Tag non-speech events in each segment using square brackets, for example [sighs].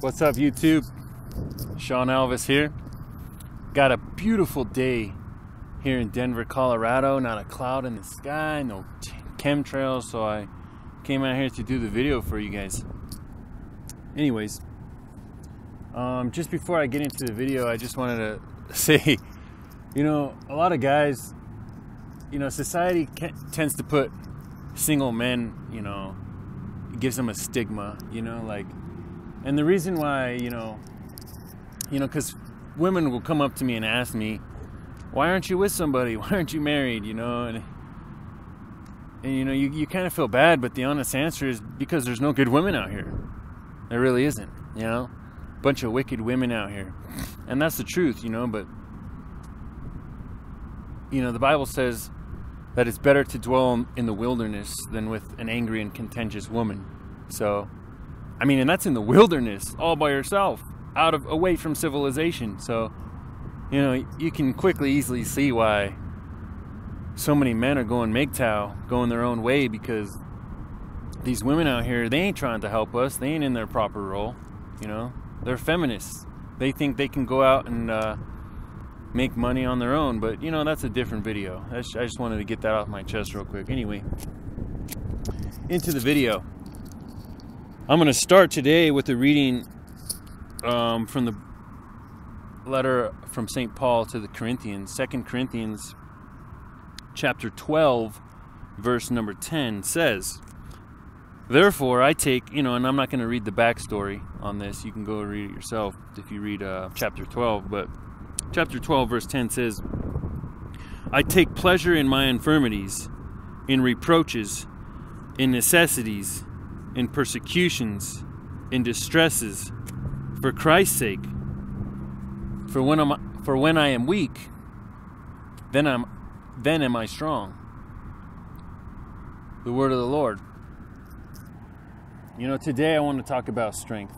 What's up, YouTube? Shaun Elvis here. Got a beautiful day here in Denver, Colorado. Not a cloud in the sky, no chemtrails, so I came out here to do the video for you guys. Anyways, um, just before I get into the video, I just wanted to [laughs] say, you know, a lot of guys, you know, society tends to put single men, you know, gives them a stigma, you know, like and the reason why, you know, you know, because women will come up to me and ask me, why aren't you with somebody? [laughs] Why aren't you married? You know, and, and you know, you, you kind of feel bad, but the honest answer is because there's no good women out here. There really isn't, you know? Bunch of wicked women out here. And that's the truth, you know, but you know, the Bible says that it's better to dwell in the wilderness than with an angry and contentious woman. So, I mean, and that's in the wilderness all by yourself, out of away from civilization. So, you know, you can quickly, easily see why so many men are going MGTOW, going their own way because these women out here, they ain't trying to help us. They ain't in their proper role. You know, they're feminists. They think they can go out and uh, make money on their own. But you know, that's a different video. I just wanted to get that off my chest real quick. Anyway, into the video. I'm going to start today with a reading um, from the letter from St. Paul to the Corinthians, Second Corinthians chapter 12, verse number 10 says, Therefore, I take, you know, and I'm not going to read the backstory on this. You can go read it yourself if you read uh, chapter 12. But chapter 12, verse 10 says, I take pleasure in my infirmities, in reproaches, in necessities in persecutions, in distresses, for Christ's sake. For when I'm for when I am weak, then I'm then am I strong. The word of the Lord. You know, today I want to talk about strength.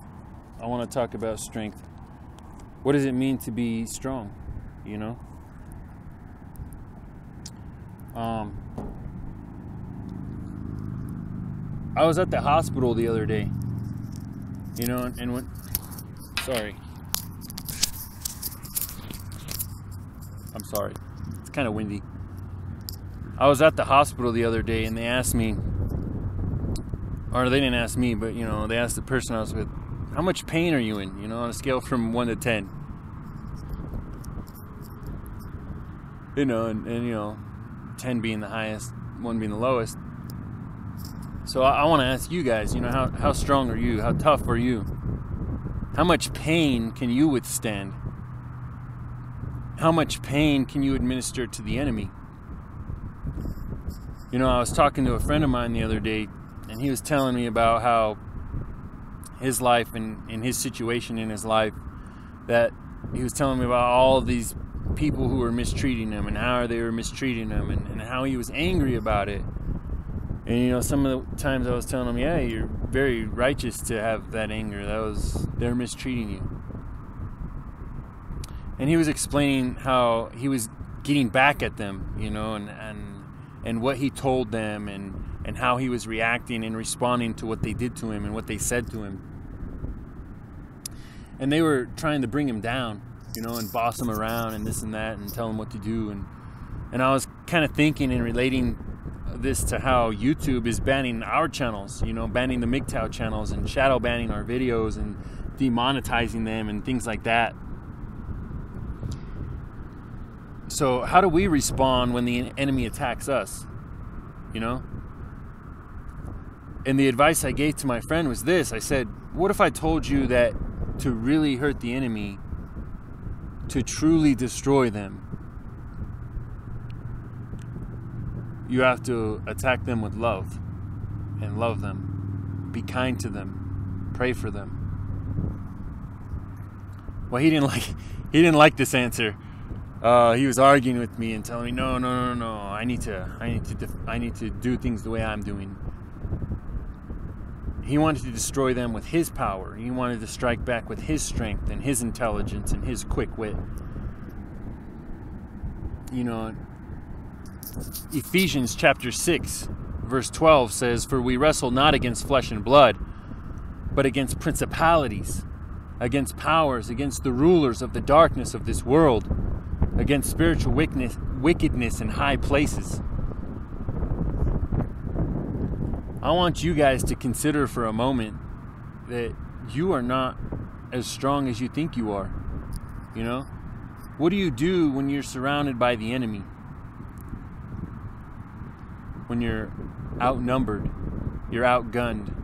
I want to talk about strength. What does it mean to be strong? You know? Um, I was at the hospital the other day, you know, and, and when, sorry, I'm sorry, it's kind of windy. I was at the hospital the other day and they asked me, or they didn't ask me, but you know, they asked the person I was with, how much pain are you in, you know, on a scale from 1 to 10. You know, and, and you know, 10 being the highest, 1 being the lowest. So I, I want to ask you guys, you know, how, how strong are you? How tough are you? How much pain can you withstand? How much pain can you administer to the enemy? You know, I was talking to a friend of mine the other day, and he was telling me about how his life and, and his situation in his life that he was telling me about all these people who were mistreating him and how they were mistreating him and, and how he was angry about it and you know, some of the times I was telling him, yeah, you're very righteous to have that anger. That was they're mistreating you. And he was explaining how he was getting back at them, you know, and and and what he told them and and how he was reacting and responding to what they did to him and what they said to him. And they were trying to bring him down, you know, and boss him around and this and that and tell him what to do and and I was kind of thinking and relating this to how YouTube is banning our channels, you know, banning the MGTOW channels and shadow banning our videos and demonetizing them and things like that. So, how do we respond when the enemy attacks us? You know? And the advice I gave to my friend was this I said, What if I told you that to really hurt the enemy, to truly destroy them, You have to attack them with love and love them. Be kind to them. Pray for them. Well, he didn't [laughs] like he didn't like this answer. Uh, he was arguing with me and telling me, "No, no, no, no. I need to, I need to, def- I need to do things the way I'm doing." He wanted to destroy them with his power. He wanted to strike back with his strength and his intelligence and his quick wit. You know, Ephesians chapter 6, verse 12 says, For we wrestle not against flesh and blood, but against principalities, against powers, against the rulers of the darkness of this world, against spiritual wickedness, wickedness in high places. I want you guys to consider for a moment that you are not as strong as you think you are. You know? What do you do when you're surrounded by the enemy? When you're outnumbered, you're outgunned.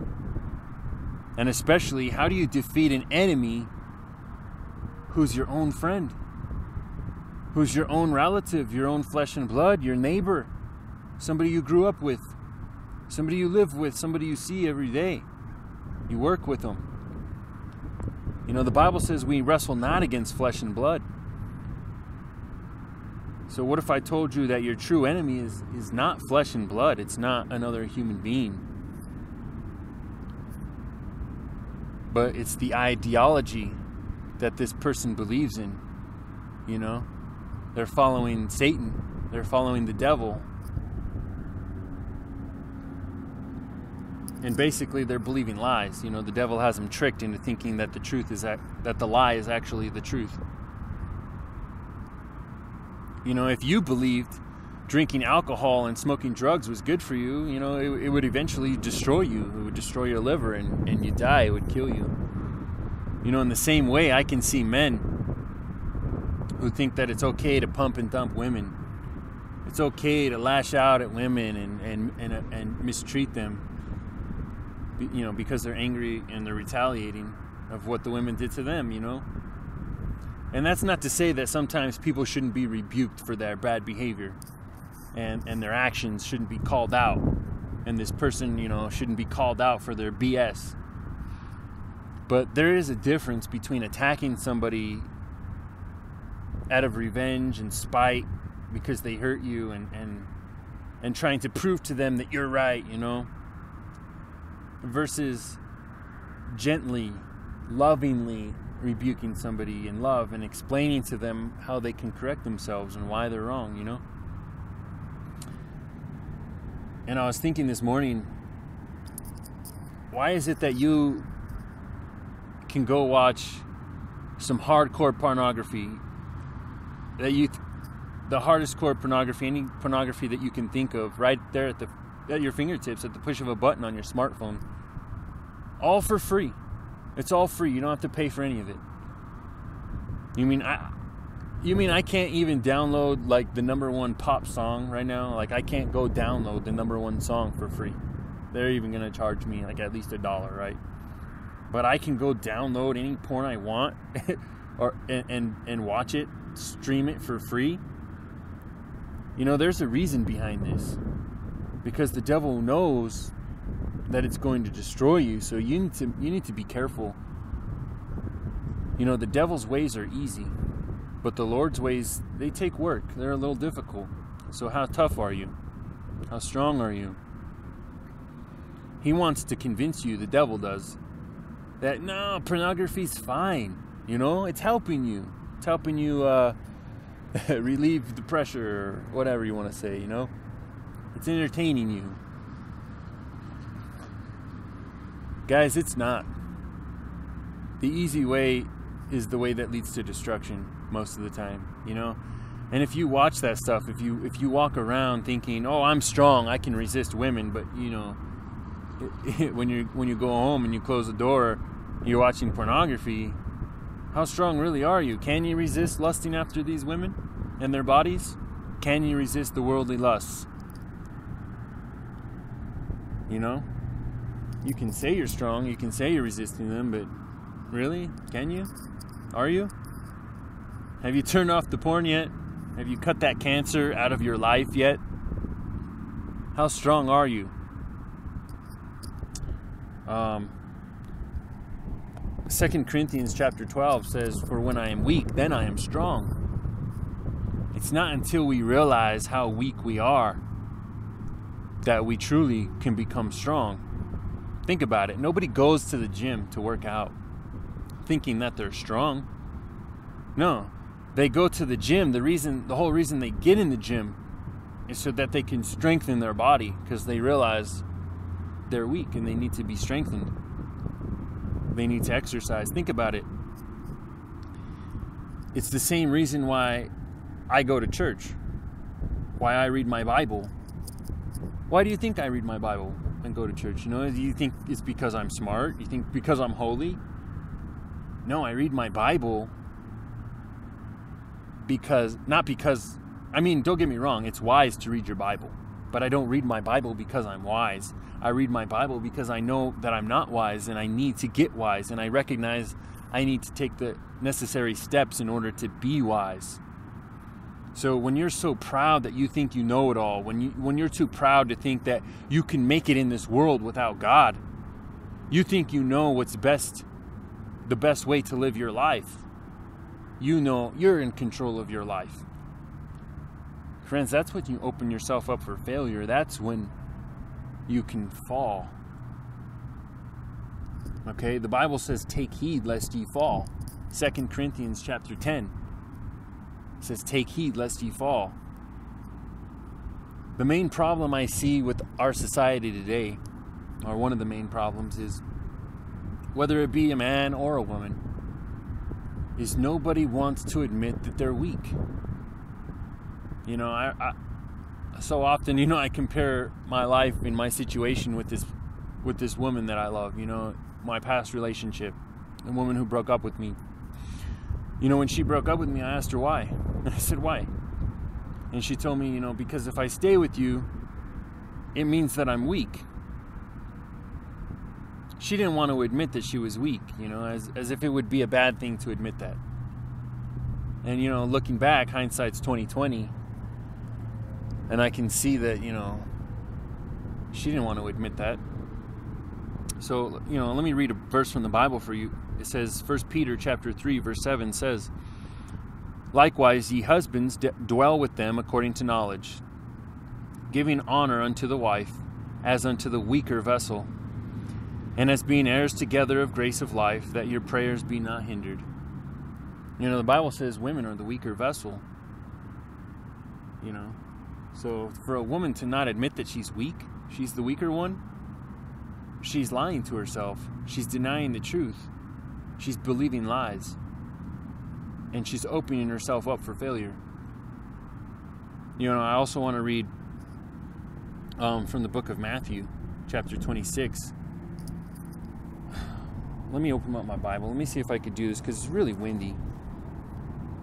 And especially, how do you defeat an enemy who's your own friend? Who's your own relative, your own flesh and blood, your neighbor, somebody you grew up with, somebody you live with, somebody you see every day. You work with them. You know, the Bible says we wrestle not against flesh and blood. So, what if I told you that your true enemy is, is not flesh and blood? It's not another human being. But it's the ideology that this person believes in. You know, they're following Satan, they're following the devil, and basically they're believing lies. You know, the devil has them tricked into thinking that the truth is that, that the lie is actually the truth. You know, if you believed drinking alcohol and smoking drugs was good for you, you know, it, it would eventually destroy you. It would destroy your liver and, and you die. It would kill you. You know, in the same way, I can see men who think that it's okay to pump and dump women. It's okay to lash out at women and, and, and, uh, and mistreat them you know, because they're angry and they're retaliating of what the women did to them, you know? And that's not to say that sometimes people shouldn't be rebuked for their bad behavior and, and their actions shouldn't be called out. And this person, you know, shouldn't be called out for their BS. But there is a difference between attacking somebody out of revenge and spite because they hurt you and, and and trying to prove to them that you're right, you know versus gently, lovingly rebuking somebody in love and explaining to them how they can correct themselves and why they're wrong, you know? And I was thinking this morning, why is it that you can go watch some hardcore pornography that you the hardest core pornography any pornography that you can think of right there at the at your fingertips at the push of a button on your smartphone. All for free. It's all free. You don't have to pay for any of it. You mean I you mean I can't even download like the number one pop song right now? Like I can't go download the number one song for free. They're even gonna charge me like at least a dollar, right? But I can go download any porn I want [laughs] or and, and, and watch it, stream it for free. You know, there's a reason behind this because the devil knows that it's going to destroy you. So you need to you need to be careful. You know, the devil's ways are easy, but the Lord's ways they take work. They're a little difficult. So how tough are you? How strong are you? He wants to convince you, the devil does, that no, pornography's fine. You know, it's helping you. It's helping you uh, [laughs] relieve the pressure, or whatever you want to say, you know? It's entertaining you. Guys, it's not. The easy way is the way that leads to destruction most of the time, you know? And if you watch that stuff, if you if you walk around thinking, "Oh, I'm strong, I can resist women," but you know, it, [laughs] it, when you when you go home and you close the door, you're watching pornography. How strong really are you? Can you resist lusting after these women and their bodies? Can you resist the worldly lusts? You know? You can say you're strong, you can say you're resisting them, but really? Can you? Are you? Have you turned off the porn yet? Have you cut that cancer out of your life yet? How strong are you? Um, 2 Corinthians chapter 12 says, For when I am weak, then I am strong. It's not until we realize how weak we are that we truly can become strong. Think about it. Nobody goes to the gym to work out thinking that they're strong. No. They go to the gym. The reason the whole reason they get in the gym is so that they can strengthen their body because they realize they're weak and they need to be strengthened. They need to exercise. Think about it. it's the same reason why I go to church, why I read my Bible. Why do you think I read my Bible and go to church? You know, you think it's because I'm smart? You think because I'm holy? No, I read my Bible because, not because, I mean, don't get me wrong, it's wise to read your Bible. But I don't read my Bible because I'm wise. I read my Bible because I know that I'm not wise and I need to get wise and I recognize I need to take the necessary steps in order to be wise. So when you're so proud that you think you know it all, when you when you're too proud to think that you can make it in this world without God, you think you know what's best the best way to live your life. You know you're in control of your life. Friends, that's when you open yourself up for failure. That's when you can fall. Okay, the Bible says, Take heed lest ye fall. 2 Corinthians chapter 10 says, Take heed lest ye fall. The main problem I see with our society today, or one of the main problems, is whether it be a man or a woman, is nobody wants to admit that they're weak. You know, I, I so often, you know, I compare my life and my situation with this with this woman that I love, you know, my past relationship, the woman who broke up with me. You know, when she broke up with me, I asked her why. [laughs] I said, "Why?" And she told me, you know, because if I stay with you, it means that I'm weak. She didn't want to admit that she was weak, you know, as as if it would be a bad thing to admit that. And you know, looking back, hindsight's 2020 and I can see that you know she didn't want to admit that. So you know, let me read a verse from the Bible for you. It says, First Peter chapter three verse seven says, "Likewise, ye husbands d- dwell with them according to knowledge, giving honor unto the wife as unto the weaker vessel." And as being heirs together of grace of life, that your prayers be not hindered. You know, the Bible says women are the weaker vessel. You know, so for a woman to not admit that she's weak, she's the weaker one, she's lying to herself. She's denying the truth. She's believing lies. And she's opening herself up for failure. You know, I also want to read um, from the book of Matthew, chapter 26. [sighs] Let me open up my Bible. Let me see if I could do this because it's really windy.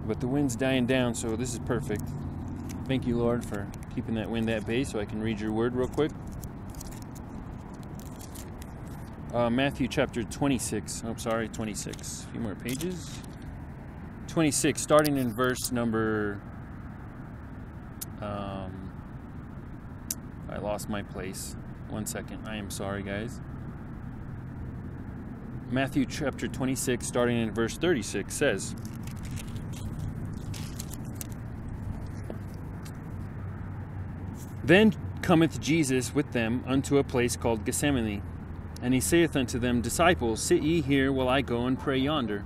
But the wind's dying down, so this is perfect. Thank you, Lord, for keeping that wind at bay so I can read your word real quick. Uh, Matthew chapter 26. Oh, sorry, 26. A few more pages. 26, starting in verse number. Um, I lost my place. One second. I am sorry, guys. Matthew chapter 26, starting in verse 36, says. Then cometh Jesus with them unto a place called Gethsemane. And he saith unto them, Disciples, sit ye here while I go and pray yonder.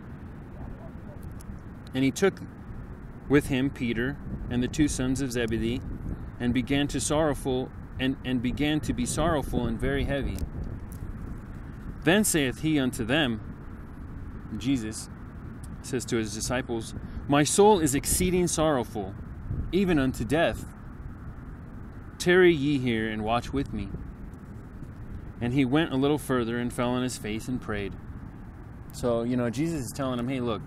And he took with him Peter and the two sons of Zebedee, and began to sorrowful and, and began to be sorrowful and very heavy. Then saith he unto them, Jesus says to his disciples, My soul is exceeding sorrowful, even unto death. Tarry ye here and watch with me. And he went a little further and fell on his face and prayed. So, you know, Jesus is telling him, hey, look,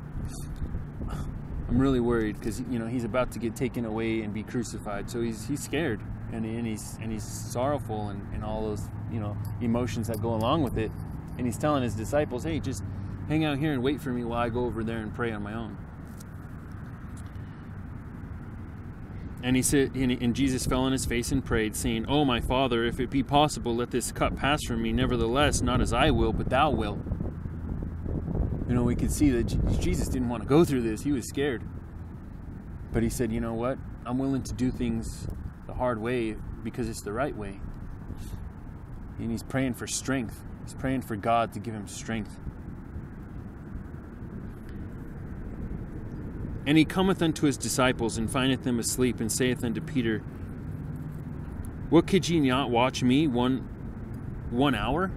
I'm really worried because, you know, he's about to get taken away and be crucified. So he's, he's scared and, and he's, and he's sorrowful and, and all those, you know, emotions that go along with it. And he's telling his disciples, hey, just hang out here and wait for me while I go over there and pray on my own. And he said, and Jesus fell on his face and prayed, saying, "Oh my Father, if it be possible, let this cup pass from me. Nevertheless, not as I will, but Thou wilt." You know, we could see that Jesus didn't want to go through this. He was scared, but he said, "You know what? I'm willing to do things the hard way because it's the right way." And he's praying for strength. He's praying for God to give him strength. And he cometh unto his disciples, and findeth them asleep, and saith unto Peter, What could ye not watch me one one hour?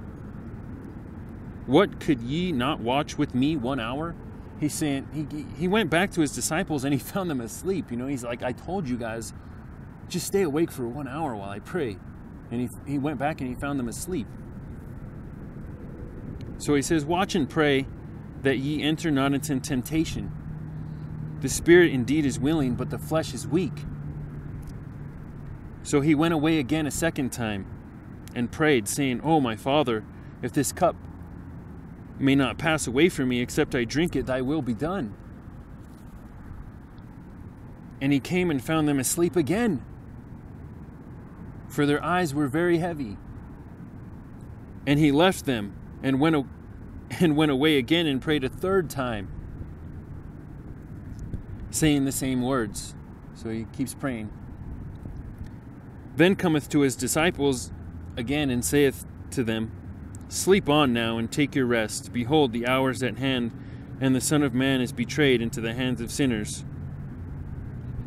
What could ye not watch with me one hour? he's saying he he went back to his disciples and he [laughs] found them asleep. You know, he's like, I told you guys, just stay awake for one hour while I pray. And he he went back and he found them asleep. So he says, Watch and pray that ye enter not into temptation. The spirit indeed is willing, but the flesh is weak. So he went away again a second time and prayed, saying, Oh, my father, if this cup may not pass away from me except I drink it, thy will be done. And he came and found them asleep again, for their eyes were very heavy. And he left them and went, and went away again and prayed a third time, saying the same words. So he keeps praying. Then cometh to his disciples again and saith to them, Sleep on now and take your rest. Behold, the hour is at hand, and the Son of Man is betrayed into the hands of sinners.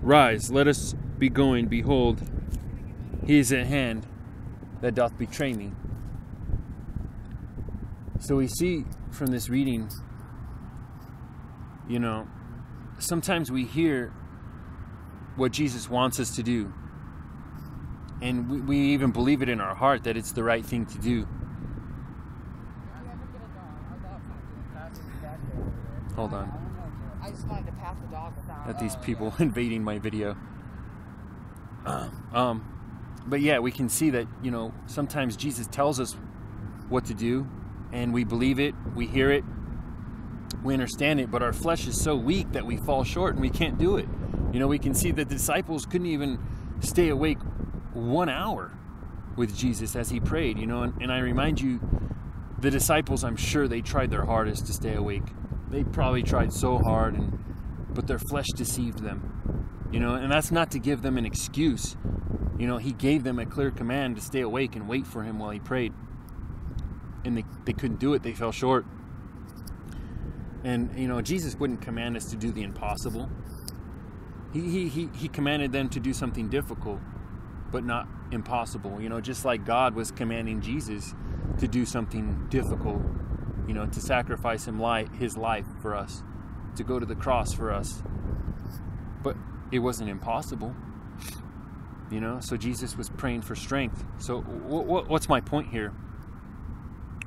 Rise, let us be going. Behold, he is at hand that doth betray me. So we see from this reading, you know, sometimes we hear what Jesus wants us to do. And we, we even believe it in our heart that it's the right thing to do. Hold on. I just wanted to pass the dog without. At these uh, people [laughs] invading my video. Um, but yeah, we can see that you know sometimes Jesus tells us what to do, and we believe it, we hear it, we understand it, but our flesh is so weak that we fall short and we can't do it. You know, we can see that the disciples couldn't even stay awake one hour with Jesus as he prayed. You know, and, and I remind you, the disciples, I'm sure they tried their hardest to stay awake they probably tried so hard and but their flesh deceived them you know and that's not to give them an excuse. You know he gave them a clear command to stay awake and wait for him while he prayed. And they, they couldn't do it. They fell short. And you know jesus wouldn't command us to do the impossible. He, he, he, he commanded them to do something difficult but not impossible. You know just like god was commanding jesus to do something difficult you know, to sacrifice him his life for us, to go to the cross for us. But it wasn't impossible, you know. So Jesus was praying for strength. So what's my point here?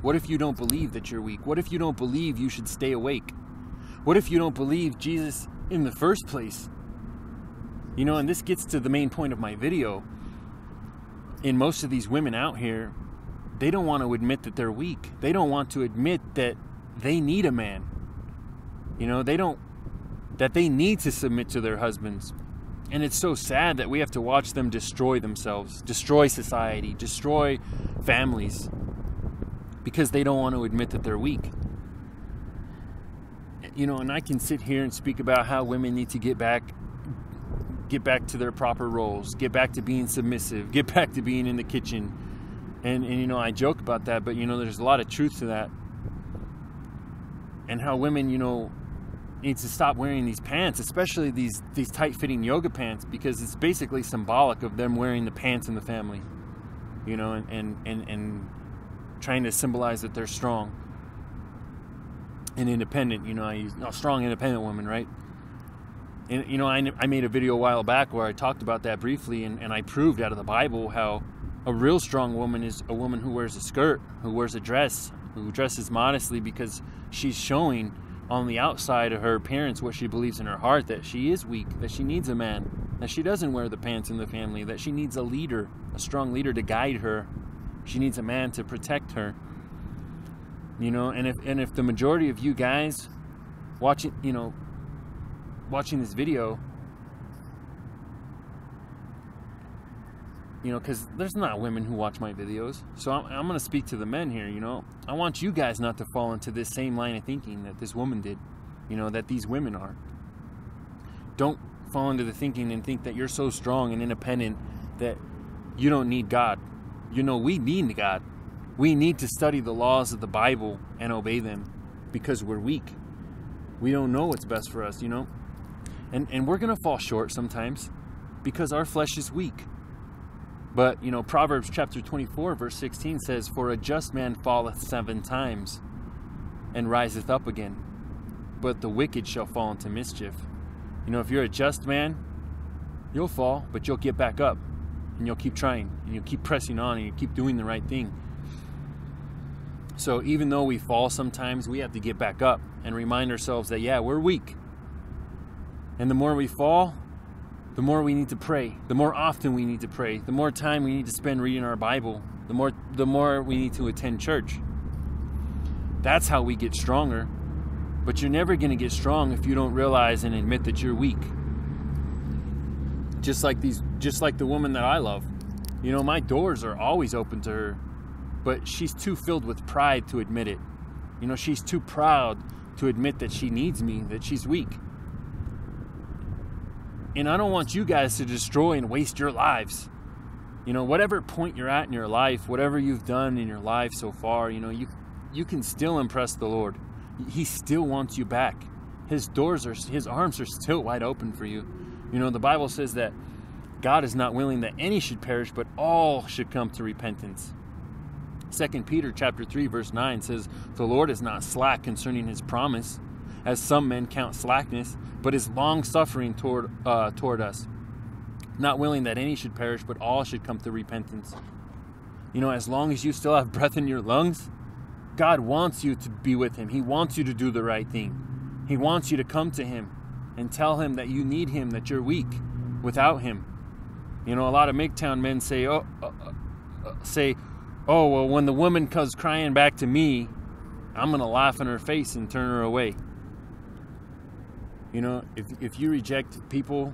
What if you don't believe that you're weak? What if you don't believe you should stay awake? What if you don't believe Jesus in the first place? You know, and this gets to the main point of my video. In most of these women out here, they don't want to admit that they're weak. They don't want to admit that they need a man. You know, they don't, that they need to submit to their husbands. And it's so sad that we have to watch them destroy themselves, destroy society, destroy families, because they don't want to admit that they're weak. You know, and I can sit here and speak about how women need to get back get back to their proper roles, get back to being submissive, get back to being in the kitchen, and and you know I joke about that, but you know there's a lot of truth to that. And how women, you know, need to stop wearing these pants, especially these these tight-fitting yoga pants, because it's basically symbolic of them wearing the pants in the family, you know, and and and, and trying to symbolize that they're strong and independent. You know, I use no, strong, independent woman, right? And you know, I, I made a video a while back where I talked about that briefly, and, and I proved out of the Bible how a real strong woman is a woman who wears a skirt, who wears a dress, who dresses modestly because she's showing on the outside of her appearance what she believes in her heart that she is weak, that she needs a man, that she doesn't wear the pants in the family, that she needs a leader, a strong leader to guide her. She needs a man to protect her. You know, and if and if the majority of you guys watching, you know, watching this video you know, because there's not women who watch my videos. So I'm, I'm going to speak to the men here, you know. I want you guys not to fall into this same line of thinking that this woman did, you know, that these women are. Don't fall into the thinking and think that you're so strong and independent that you don't need God. You know, we need God. We need to study the laws of the Bible and obey them because we're weak. We don't know what's best for us, you know. And, and we're going to fall short sometimes because our flesh is weak but, you know, Proverbs chapter 24, verse 16 says, For a just man falleth seven times and riseth up again. but the wicked shall fall into mischief. You know, if you're a just man, you'll fall, but you'll get back up and you'll keep trying and you'll keep pressing on and you keep doing the right thing. So even though we fall sometimes, we have to get back up and remind ourselves that, yeah, we're weak. And the more we fall, the more we need to pray, the more often we need to pray, the more time we need to spend reading our Bible, the more the more we need to attend church. That's how we get stronger. But you're never going to get strong if you don't realize and admit that you're weak. Just like these just like the woman that I love. You know, my doors are always open to her, but she's too filled with pride to admit it. You know, she's too proud to admit that she needs me, that she's weak. And I don't want you guys to destroy and waste your lives. You know, whatever point you're at in your life, whatever you've done in your life so far, you know, you you can still impress the Lord. He still wants you back. His doors are his arms are still wide open for you. You know, the Bible says that God is not willing that any should perish, but all should come to repentance. 2 Peter chapter 3 verse 9 says, "The Lord is not slack concerning his promise, as some men count slackness, but is long suffering toward uh, toward us, not willing that any should perish, but all should come to repentance. You know, as long as you still have breath in your lungs, God wants you to be with Him. He wants you to do the right thing. He wants you to come to Him and tell Him that you need Him, that you're weak without Him. You know, a lot of MGTOWN men say, "Oh, uh, uh, say, oh, well, when the woman comes crying back to me, I'm gonna laugh in her face and turn her away." You know, if, if you reject people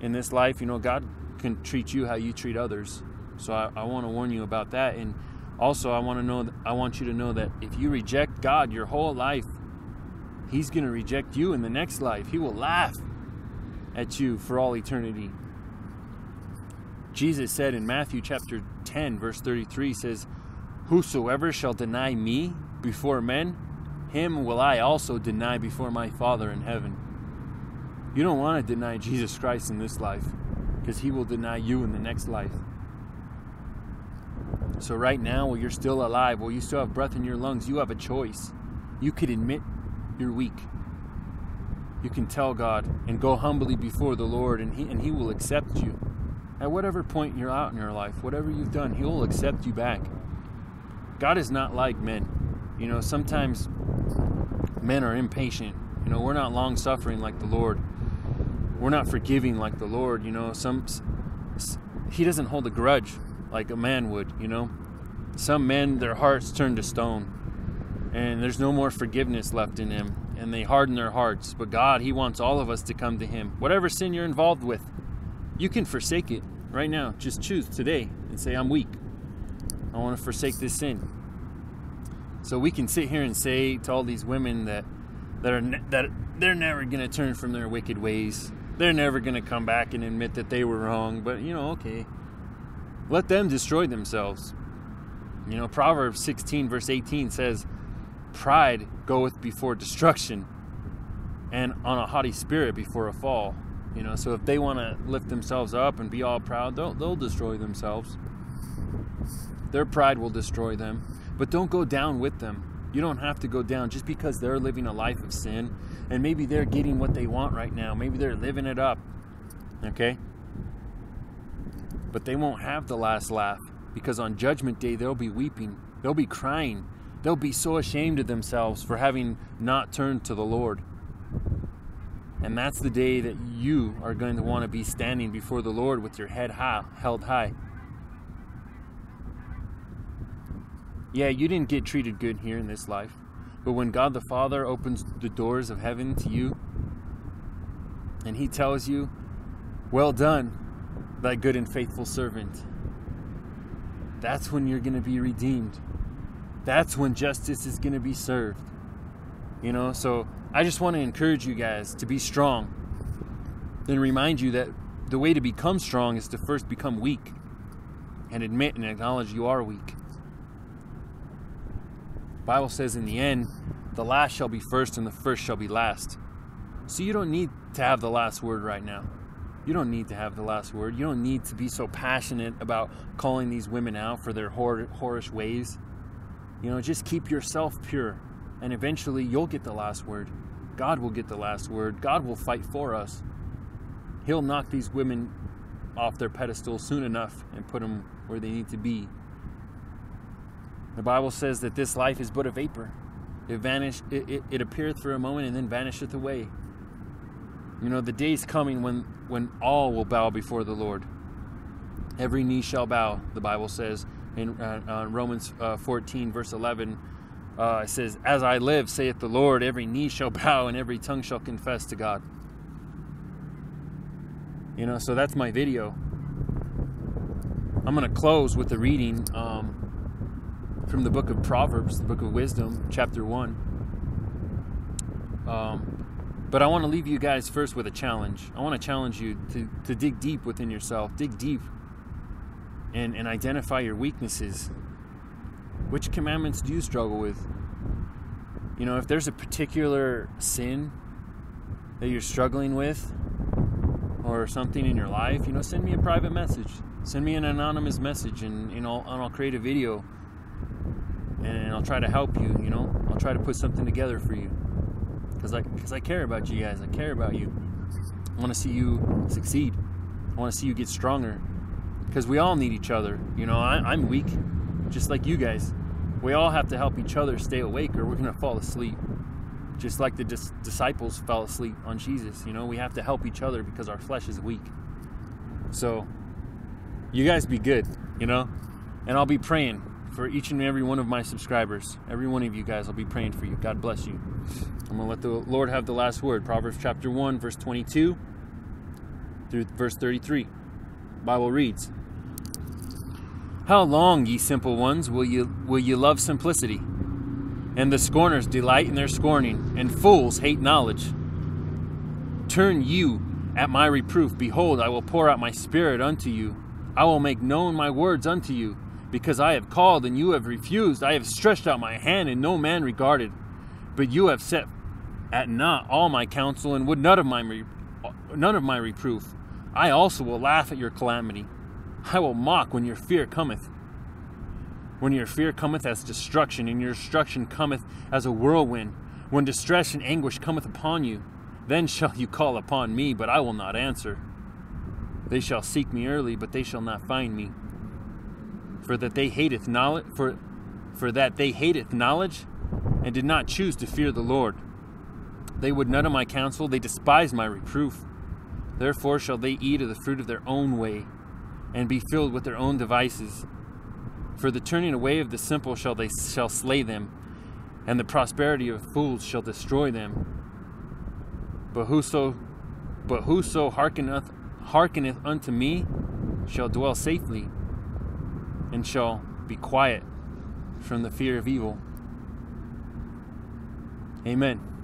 in this life, you know, God can treat you how you treat others. So I, I want to warn you about that. And also, I want to know, I want you to know that if you reject God your whole life, He's going to reject you in the next life. He will laugh at you for all eternity. Jesus said in Matthew chapter 10, verse 33 says, Whosoever shall deny me before men, him will I also deny before my Father in heaven. You don't want to deny Jesus Christ in this life because he will deny you in the next life. So, right now, while you're still alive, while you still have breath in your lungs, you have a choice. You could admit you're weak. You can tell God and go humbly before the Lord, and He, and he will accept you. At whatever point you're out in your life, whatever you've done, He will accept you back. God is not like men. You know, sometimes men are impatient. You know, we're not long suffering like the Lord we're not forgiving like the Lord, you know. Some he doesn't hold a grudge like a man would, you know. Some men their hearts turn to stone and there's no more forgiveness left in him and they harden their hearts. But God, he wants all of us to come to him. Whatever sin you're involved with, you can forsake it right now. Just choose today and say I'm weak. I want to forsake this sin. So we can sit here and say to all these women that that are that they're never going to turn from their wicked ways they're never going to come back and admit that they were wrong, but you know, okay. Let them destroy themselves. You know, Proverbs 16, verse 18 says, Pride goeth before destruction, and on a haughty spirit before a fall. You know, so if they want to lift themselves up and be all proud, they'll, they'll destroy themselves. Their pride will destroy them. But don't go down with them. You don't have to go down just because they're living a life of sin and maybe they're getting what they want right now. Maybe they're living it up. Okay? But they won't have the last laugh because on Judgment Day they'll be weeping, they'll be crying, they'll be so ashamed of themselves for having not turned to the Lord. And that's the day that you are going to want to be standing before the Lord with your head high, held high. Yeah, you didn't get treated good here in this life. But when God the Father opens the doors of heaven to you and He tells you, Well done, thy good and faithful servant, that's when you're going to be redeemed. That's when justice is going to be served. You know, so I just want to encourage you guys to be strong and remind you that the way to become strong is to first become weak and admit and acknowledge you are weak. Bible says in the end, the last shall be first and the first shall be last. So you don't need to have the last word right now. You don't need to have the last word. You don't need to be so passionate about calling these women out for their whorish ways. You know, just keep yourself pure, and eventually you'll get the last word. God will get the last word. God will fight for us. He'll knock these women off their pedestal soon enough and put them where they need to be. The Bible says that this life is but a vapor. It vanished, it, it, it appeareth for a moment and then vanisheth away. You know, the day's coming when, when all will bow before the Lord. Every knee shall bow, the Bible says in uh, uh, Romans uh, 14, verse 11. Uh, it says, As I live, saith the Lord, every knee shall [laughs] bow and every tongue shall confess to God. You know, so that's my video. I'm going to close with the reading um, from the book of Proverbs, the book of Wisdom, chapter 1. Um, but I want to leave you guys first with a challenge. I want to challenge you to, to dig deep within yourself, dig deep and, and identify your weaknesses. Which commandments do you struggle with? You know, if there's a particular sin that you're struggling with or something in your life, you know, send me a private message. Send me an anonymous message and, you know, and I'll create a video and I'll try to help you, you know. I'll try to put something together for you because I because I care about you guys. I care about you. I want to see you succeed. I want to see you get stronger because we all need each other. You know, I, am weak, just like you guys. We all have to help each other stay awake, or we're gonna fall asleep. Just like the dis- disciples fell asleep on Jesus. You know, we have to help each other because our flesh is weak. So, you guys be good. You know, and I'll be praying for each and every one of my subscribers. Every one of you guys, I'll be praying for you. God bless you. I'm going to let the Lord have the last word. Proverbs chapter 1, verse 22 through verse 33. Bible reads How long, ye simple ones, will you, will you love simplicity? And the scorners delight in their scorning, and fools hate knowledge. Turn you at my reproof. Behold, I will pour out my spirit unto you. I will make known my words unto you because I have called and you have refused. I have stretched out my hand and no man regarded. But you have set at naught all my counsel and would none of my none of my reproof. I also will laugh at your calamity. I will mock when your fear cometh. When your fear cometh as destruction, and your destruction cometh as a whirlwind, when distress and anguish cometh upon you, then shall you call upon me, but I will not answer. They shall seek me early, but they shall not find me for that they hateth knowledge for for that they hateth knowledge and did not choose to fear the Lord. They would none of my counsel, they despised my reproof. Therefore shall they eat of the fruit of their own way, and be filled with their own devices. For the turning away of the simple shall they shall slay them, and the prosperity of fools shall destroy them. But whoso but whoso hearkeneth hearkeneth unto me shall dwell safely and shall be quiet from the fear of evil. Amen.